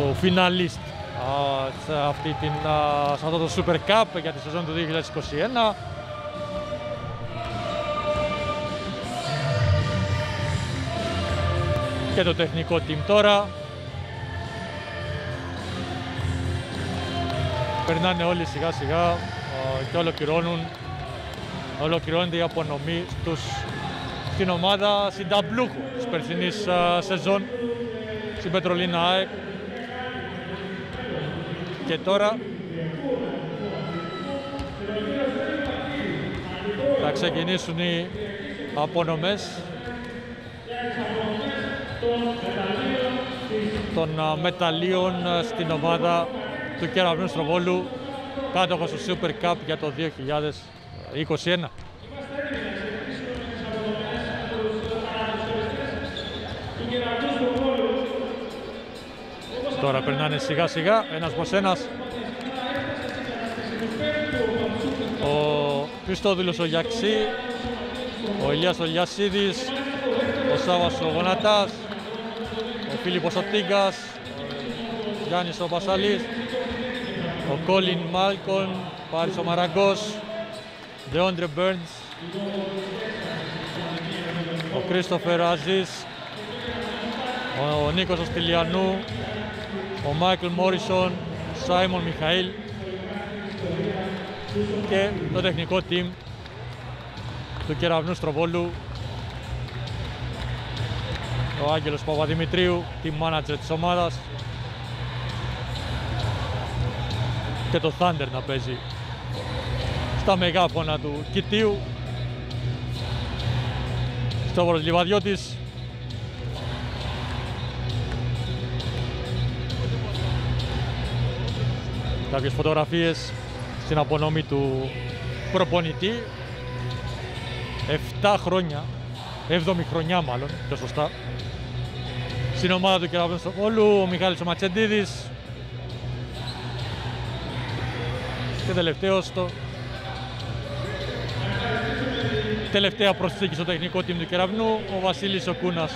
το finalist σε, αυτή την, σε αυτό το Super Cup για τη σεζόν του 2021. Και το τεχνικό team τώρα. Περνάνε όλοι σιγά σιγά και ολοκληρώνουν. Ολοκληρώνεται η απονομή τους στην ομάδα συνταμπλούχου της περσινής σεζόν στην Πετρολίνα ΑΕΚ και τώρα θα ξεκινήσουν οι απονομές των μεταλλίων στην ομάδα του Κεραυνού Στροβόλου κάτοχος του Super Cup για το 2021. Τώρα περνάνε σιγά σιγά, ένας προς ένας. Ο Χριστόδουλος ο Γιαξή, ο Ηλίας ο Λιασίδης, ο Σάβας ο Γονατάς, ο Φίλιππος ο Τίγκας, ο Γιάννης ο Πασαλής, ο Κόλιν Μάλκον, Πάρης ο Μαραγκός, Δεόντρε Μπέρνς, ο Κρίστοφερ Αζής, ο Νίκος ο Στυλιανού, ο Μάικλ Μόρισον, Σάιμον Μιχαήλ και το τεχνικό team του Κεραυνού Στροβόλου. Ο Άγγελος Παπαδημητρίου, team manager της ομάδας. Και το Thunder να παίζει στα μεγάφωνα του Κιτίου Στόβορος Λιβαδιώτης κάποιες φωτογραφίες στην απονομή του προπονητή. 7 χρόνια 7η χρονιά μάλλον, πιο σωστά. Στην ομάδα του Κεραυνού Στροβόλου ο Μιχάλης ο Ματσεντίδης. Και τελευταίος το τελευταία προσθήκη στο τεχνικό team του Κεραυνού ο Βασίλης ο Κούνας.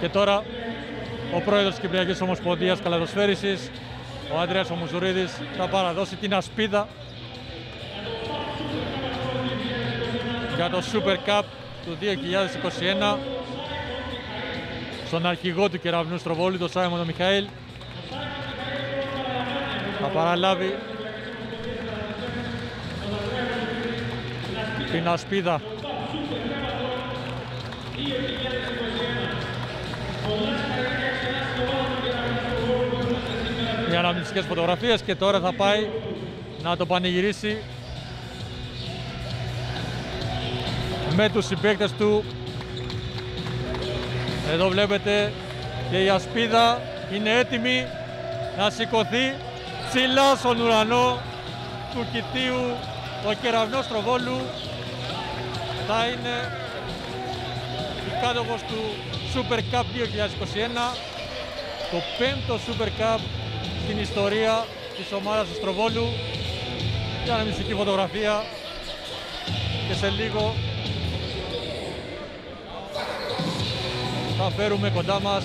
Και τώρα ο πρόεδρος της Κυπριακής Ομοσπονδίας Καλαδοσφαίρησης ο Άντριας ο Μουζουρίδης θα παραδώσει την ασπίδα για το Super Cup του 2021 στον αρχηγό του κεραυνού Στροβόλου, τον Σάιμον τον Μιχαήλ. Θα παραλάβει την ασπίδα για αναμνηστικές φωτογραφίες και τώρα θα πάει να το πανηγυρίσει με τους συμπαίκτες του. Εδώ βλέπετε και η ασπίδα είναι έτοιμη να σηκωθεί ψηλά στον ουρανό του κοιτίου ο κεραυνός Τροβόλου θα είναι η κάτοχος του Super Cup 2021 το πέμπτο Super Cup στην ιστορία της ομάδας του Στροβόλου για μια μυστική φωτογραφία. Και σε λίγο θα φέρουμε κοντά μας